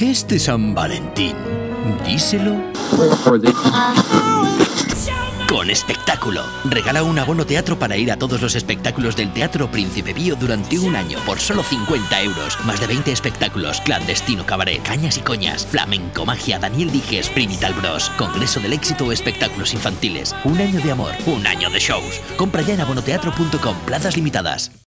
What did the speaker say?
Este San Valentín, díselo con espectáculo. Regala un abono teatro para ir a todos los espectáculos del Teatro Príncipe Pío durante un año por solo 50 euros. Más de 20 espectáculos, clandestino cabaret, cañas y coñas, flamenco, magia, Daniel Dijes, Primital Bros, Congreso del Éxito o espectáculos infantiles. Un año de amor, un año de shows. Compra ya en abonoteatro.com, plazas limitadas.